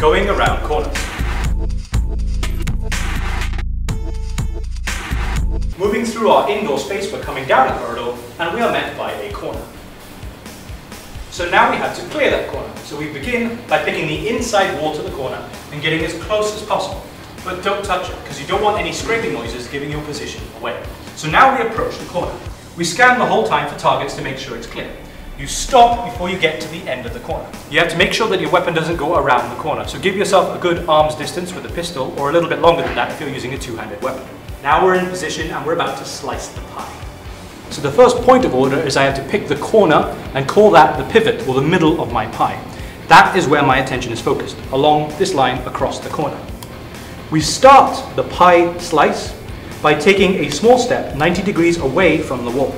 going around corners. Moving through our indoor space, we're coming down a corridor and we are met by a corner. So now we have to clear that corner. So we begin by picking the inside wall to the corner and getting as close as possible. But don't touch it, because you don't want any scraping noises giving your position away. So now we approach the corner. We scan the whole time for targets to make sure it's clear. You stop before you get to the end of the corner. You have to make sure that your weapon doesn't go around the corner. So give yourself a good arm's distance with a pistol, or a little bit longer than that if you're using a two-handed weapon. Now we're in position and we're about to slice the pie. So the first point of order is I have to pick the corner and call that the pivot or the middle of my pie. That is where my attention is focused, along this line across the corner. We start the pie slice by taking a small step 90 degrees away from the wall.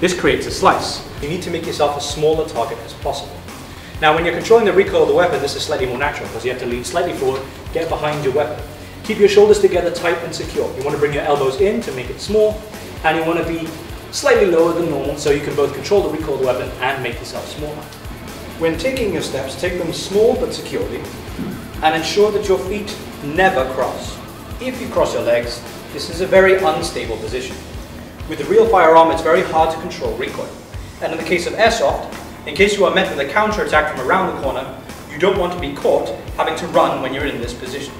This creates a slice. You need to make yourself as small a target as possible. Now when you're controlling the recoil of the weapon, this is slightly more natural because you have to lean slightly forward, get behind your weapon. Keep your shoulders together tight and secure. You want to bring your elbows in to make it small, and you want to be slightly lower than normal so you can both control the recoil of the weapon and make yourself smaller. When taking your steps, take them small but securely, and ensure that your feet never cross. If you cross your legs, this is a very unstable position. With the real firearm, it's very hard to control recoil. And in the case of airsoft, in case you are met with a counter-attack from around the corner, you don't want to be caught having to run when you're in this position.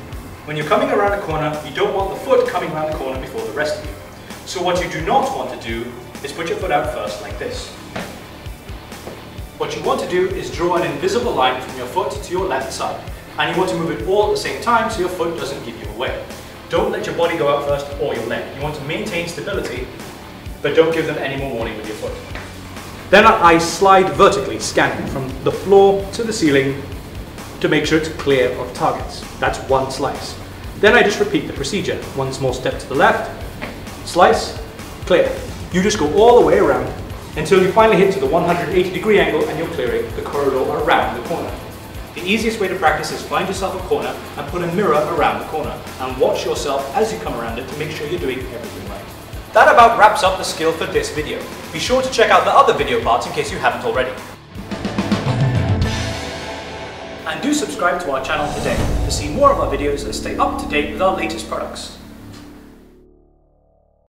When you're coming around a corner, you don't want the foot coming around the corner before the rest of you. So what you do not want to do is put your foot out first like this. What you want to do is draw an invisible line from your foot to your left side. And you want to move it all at the same time so your foot doesn't give you away. Don't let your body go out first or your leg. You want to maintain stability, but don't give them any more warning with your foot. Then I slide vertically, scanning from the floor to the ceiling to make sure it's clear of targets. That's one slice. Then I just repeat the procedure. One small step to the left, slice, clear. You just go all the way around until you finally hit to the 180 degree angle and you're clearing the corridor around the corner. The easiest way to practice is find yourself a corner and put a mirror around the corner and watch yourself as you come around it to make sure you're doing everything right. That about wraps up the skill for this video. Be sure to check out the other video parts in case you haven't already. And do subscribe to our channel today to see more of our videos and stay up to date with our latest products.